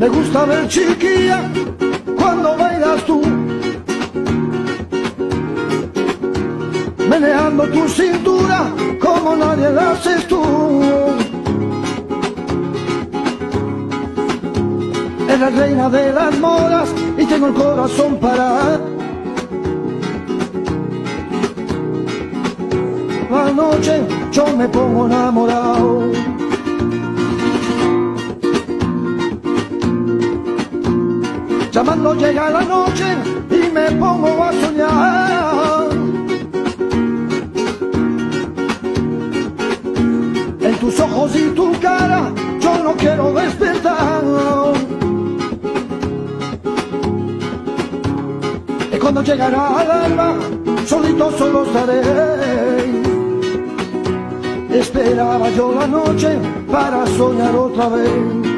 Me gusta ver chiquilla cuando bailas tú. Meneando tu cintura como nadie la haces tú. Eres reina de las modas y tengo el corazón para la noche yo me pongo enamorado. Llamando llega la noche y me pongo a soñar. En tus ojos y tu cara yo no quiero despertar. Y cuando llegará el alma, solito solo estaré. Esperaba yo la noche para soñar otra vez.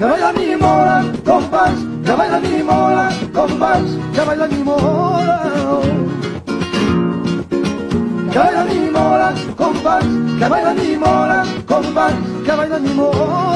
Que baila mi mora, compás, que baila mi mora, compás, que baila mi mora. Que baila mi mora, compás, que baila mi mora, compás, que baila mi mora.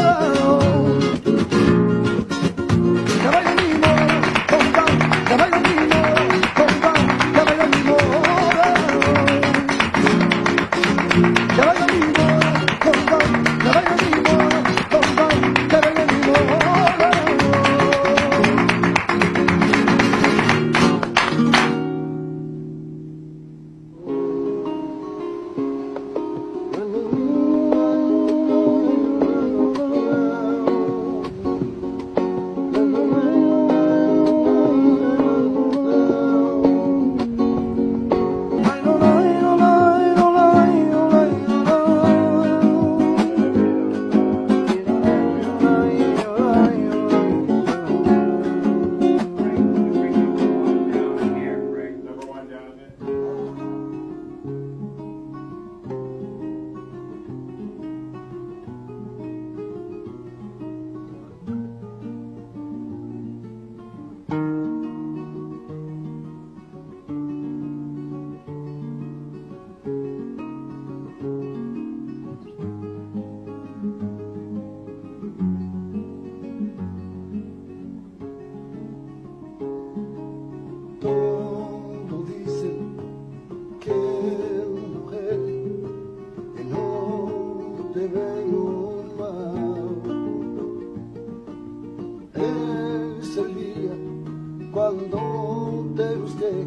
day.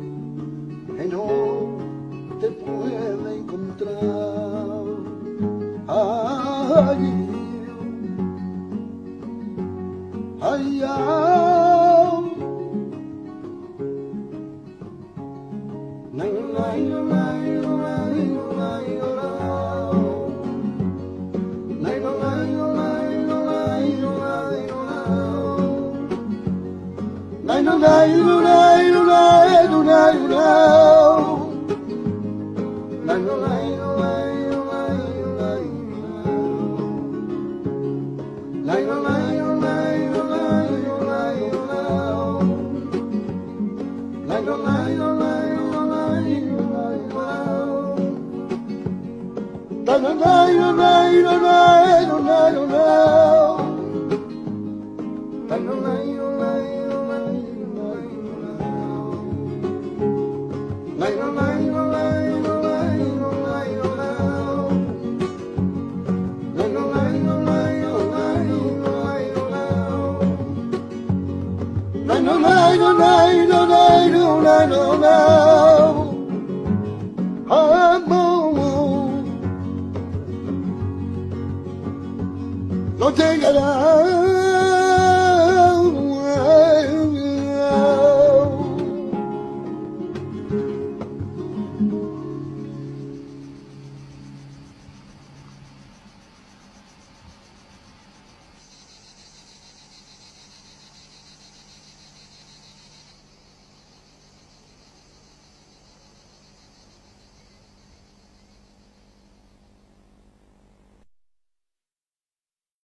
Ain't no I don't know. No